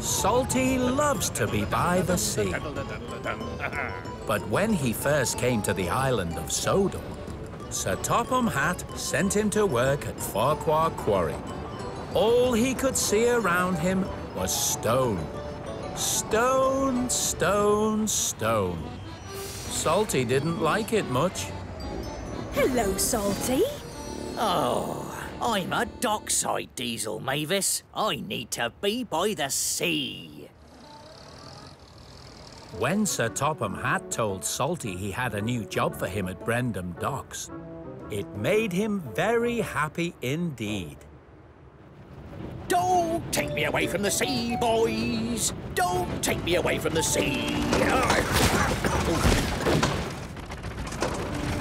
Salty loves to be by the sea. But when he first came to the island of Sodor, Sir Topham Hatt sent him to work at Farquhar Quarry. All he could see around him was stone. Stone, stone, stone. Salty didn't like it much. Hello, Salty. Oh, I'm a dockside diesel, Mavis. I need to be by the sea. When Sir Topham Hatt told Salty he had a new job for him at Brendam Docks, it made him very happy indeed. Don't take me away from the sea, boys. Don't take me away from the sea.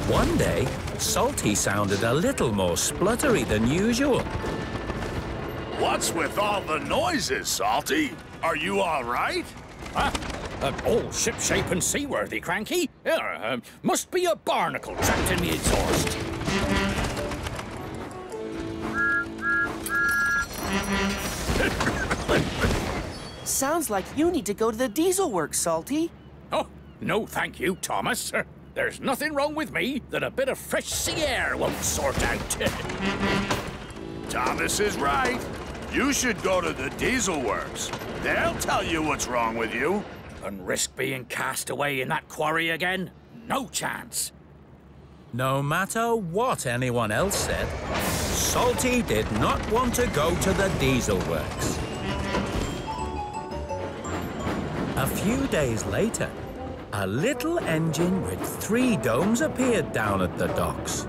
One day, Salty sounded a little more spluttery than usual. What's with all the noises, Salty? Are you all right? Huh? Uh, all shipshape and seaworthy, Cranky. Yeah, uh, must be a barnacle trapped in the exhaust. Sounds like you need to go to the diesel works, Salty. Oh, no thank you, Thomas. There's nothing wrong with me that a bit of fresh sea air won't sort out. Thomas is right. You should go to the diesel works. They'll tell you what's wrong with you. And risk being cast away in that quarry again? No chance. No matter what anyone else said, Salty did not want to go to the diesel works. A few days later, a little engine with three domes appeared down at the docks.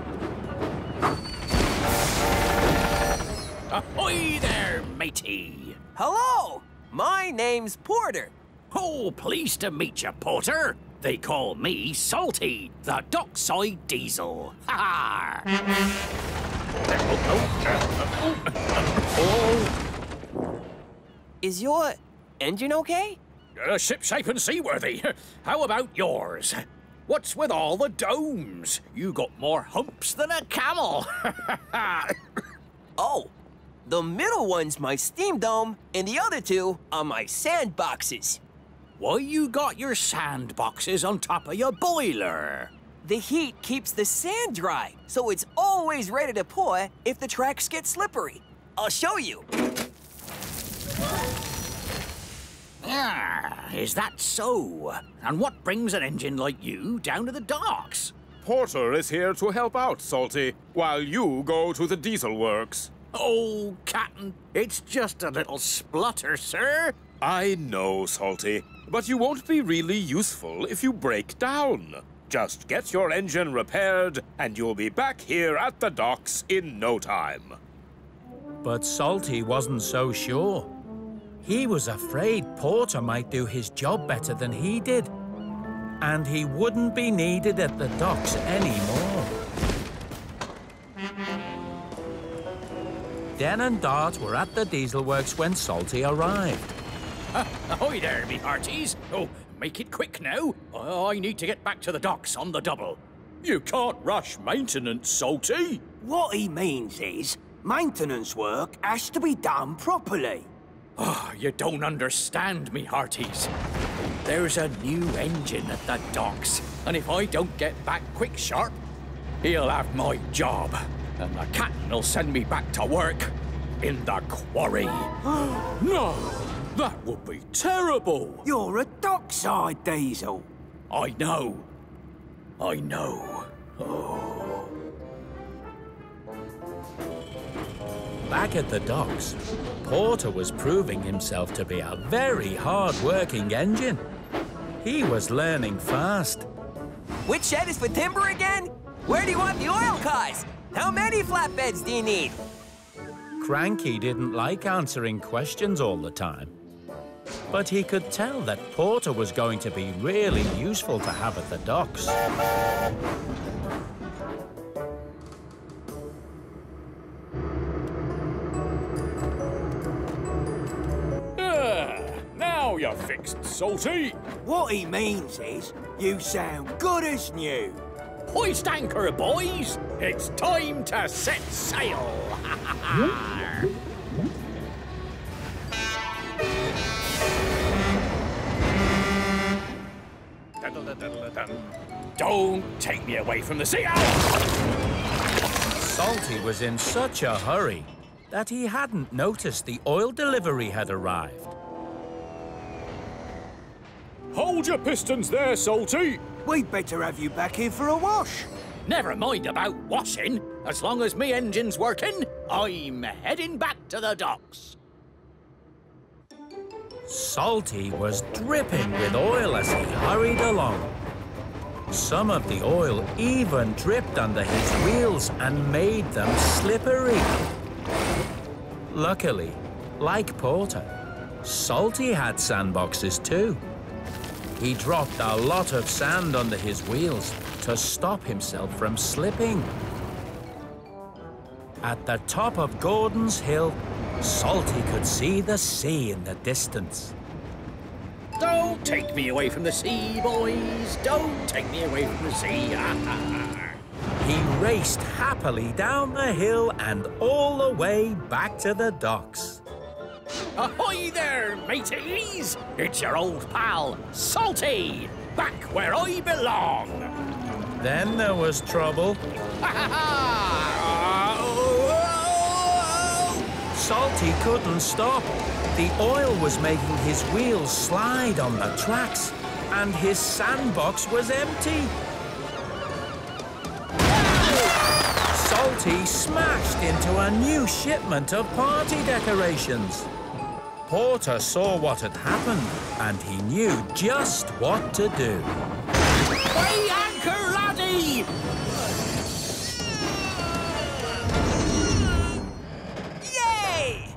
Ahoy there, matey! Hello! My name's Porter. Oh, pleased to meet you, Porter. They call me Salty, the dockside diesel. Ha oh. Is your engine okay? Uh, shipshape and seaworthy. How about yours? What's with all the domes? You got more humps than a camel. oh, the middle one's my steam dome, and the other two are my sandboxes. Why you got your sandboxes on top of your boiler? The heat keeps the sand dry, so it's always ready to pour if the tracks get slippery. I'll show you. Ah, is that so? And what brings an engine like you down to the docks? Porter is here to help out, Salty, while you go to the diesel works. Oh, Captain, it's just a little splutter, sir. I know, Salty, but you won't be really useful if you break down. Just get your engine repaired, and you'll be back here at the docks in no time. But Salty wasn't so sure. He was afraid Porter might do his job better than he did. And he wouldn't be needed at the docks anymore. Den and Dart were at the diesel works when Salty arrived. Uh, ahoy there, me hearties. Oh, make it quick now. I need to get back to the docks on the double. You can't rush maintenance, Salty. What he means is, maintenance work has to be done properly. Oh, you don't understand me, hearties. There's a new engine at the docks, and if I don't get back quick sharp, he'll have my job, and the captain'll send me back to work in the quarry. no! That would be terrible! You're a dockside diesel. I know. I know. Oh. Back at the docks, Porter was proving himself to be a very hard-working engine. He was learning fast. Which shed is for timber again? Where do you want the oil cars? How many flatbeds do you need? Cranky didn't like answering questions all the time. But he could tell that Porter was going to be really useful to have at the docks. next, Salty? What he means is, you sound good as new. Hoist anchor, boys! It's time to set sail! Don't take me away from the sea! Salty was in such a hurry that he hadn't noticed the oil delivery had arrived. Hold your pistons there, Salty. We'd better have you back here for a wash. Never mind about washing. As long as me engine's working, I'm heading back to the docks. Salty was dripping with oil as he hurried along. Some of the oil even dripped under his wheels and made them slippery. Luckily, like Porter, Salty had sandboxes too. He dropped a lot of sand under his wheels to stop himself from slipping. At the top of Gordon's Hill, Salty could see the sea in the distance. Don't take me away from the sea, boys. Don't take me away from the sea. He raced happily down the hill and all the way back to the docks. Ahoy there, mateys! It's your old pal, Salty, back where I belong. Then there was trouble. Oh, Salty couldn't stop. The oil was making his wheels slide on the tracks, and his sandbox was empty. Salty smashed into a new shipment of party decorations. Porter saw what had happened, and he knew just what to do. Weigh anchor, laddie! Yay!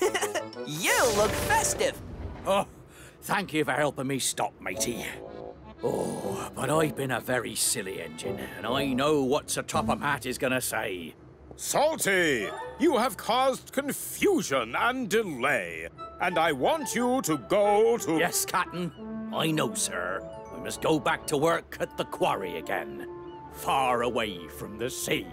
you look festive. Oh, thank you for helping me stop, matey. Oh, but I've been a very silly engine, and I know what Sir Topham Hatt is gonna say. Salty, you have caused confusion and delay, and I want you to go to... Yes, Captain, I know, sir. We must go back to work at the quarry again, far away from the sea.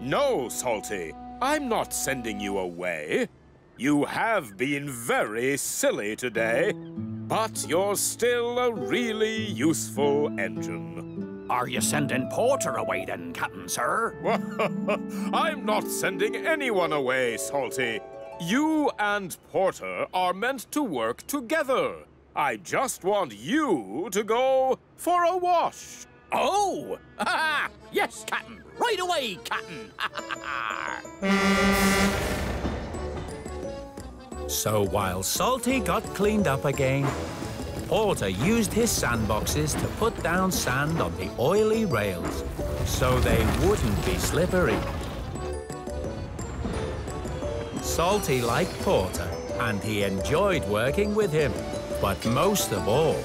No, Salty, I'm not sending you away. You have been very silly today, but you're still a really useful engine. Are you sending Porter away then, Captain, sir? I'm not sending anyone away, Salty. You and Porter are meant to work together. I just want you to go for a wash. Oh! yes, Captain. Right away, Captain. So while Salty got cleaned up again, Porter used his sandboxes to put down sand on the oily rails so they wouldn't be slippery. Salty liked Porter and he enjoyed working with him, but most of all,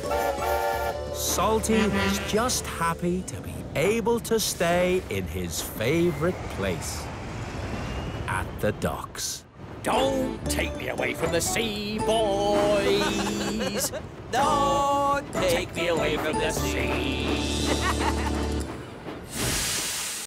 Salty mm-hmm. was just happy to be able to stay in his favorite place, at the docks. Don't take me away from the sea, boys. Don't take me away from the sea.